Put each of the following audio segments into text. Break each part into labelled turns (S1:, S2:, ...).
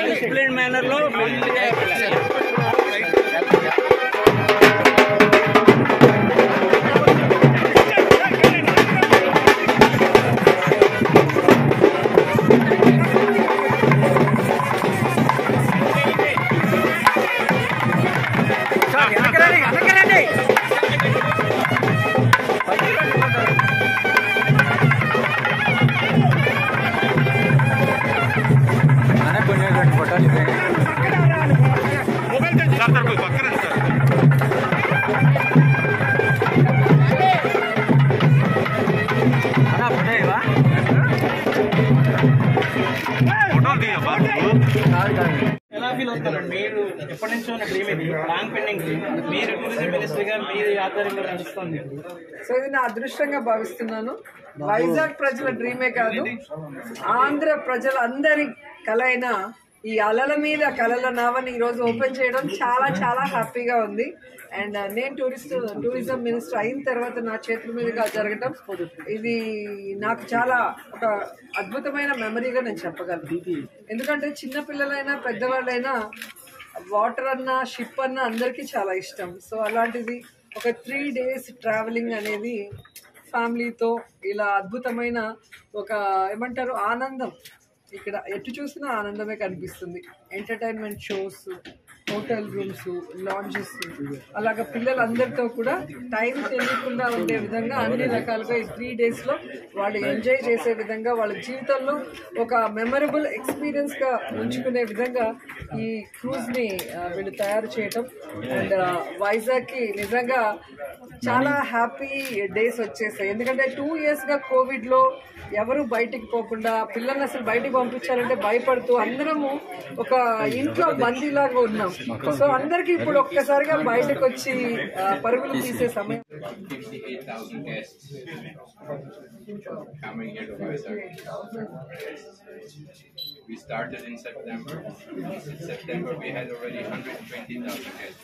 S1: Discipline manner లో మెల్లిగా వెళ్ళాలి. ఎలా ఫీల్ అవుతారండి మీరు ఎప్పటి నుంచో డ్రీమ్ ఇది. లాంగ్ పెండింగ్ మీరు టూరిజం ఆధ్వర్యంలో నడుస్తుంది.
S2: సో ఇది నా అదృష్టంగా భావిస్తున్నాను. వైజాగ్ ప్రజల డ్రీమే కాదు. ఆంధ్ర ప్రజలందరి కలైన ఈ అలల మీద కలల నావని ఈరోజు ఓపెన్ చేయడం చాలా చాలా హ్యాపీగా ఉంది. అండ్ uh, నేను టూరిస్ట్ టూరిజం మినిస్టర్ అయిన తర్వాత నా చేతుల మీదుగా జరగటం ఇది నాకు చాలా ఒక అద్భుతమైన మెమరీగా నేను చెప్పగలను. ఎందుకంటే చిన్న పిల్లలైనా పెద్దవాళ్ళైనా వాటర్ అన్నా షిప్ అన్నా అందరికీ చాలా ఇష్టం. సో అలాంటిది ఒక త్రీ డేస్ ట్రావెలింగ్ అనేది ఫ్యామిలీతో ఇలా అద్భుతమైన ఒక ఏమంటారు ఆనందం. ఇక్కడ ఎటు చూసినా ఆనందమే కనిపిస్తుంది. Entertainment shows hotel rooms lounges అలాగ పిల్లలందరితో కూడా టైం తెలియకుండా ఉండే విధంగా అన్ని రకాలుగా ఈ త్రీ డేస్లో వాళ్ళు ఎంజాయ్ చేసే విధంగా వాళ్ళ జీవితంలో ఒక మెమరబుల్ ఎక్స్పీరియన్స్గా ఉంచుకునే విధంగా ఈ క్రూజ్ని వీళ్ళు తయారు చేయటం. అండ్ వైజాగ్కి నిజంగా చాలా హ్యాపీ డేస్ వచ్చేసాయి ఎందుకంటే టూ ఇయర్స్గా కోవిడ్లో ఎవరు బయటికి పోకుండా పిల్లల్ని అసలు బయటికి పంపించాలంటే భయపడుతూ అందరము ఒక ఇంట్లో బందీలాగా ఉన్నాం సో అందరికి ఇప్పుడు ఒక్కసారిగా బయటకు వచ్చి పరుగులు తీసే సమయం
S3: 58,000 guests coming here to Vizag. We started in September. In September, we had already 120,000 guests.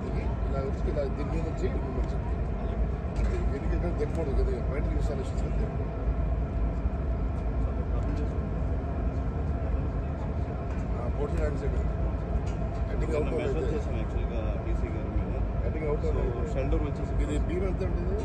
S4: దిగి ఇలా వచ్చి ఇలా దిగి నుంచి మిమ్మల్ని చెప్తాను వెనుక దిగకూడదు కదా బయట విషయాలు ఇస్తుంది పోటీ ర్యాంక్ సైడ్ హెడ్డింగ్ అవుట్
S5: మీద.
S4: హెడ్డింగ్ అవుట్
S5: షెల్టర్ వచ్చేసి
S4: ఇది బీమ్ ఎంత ఉంటుంది?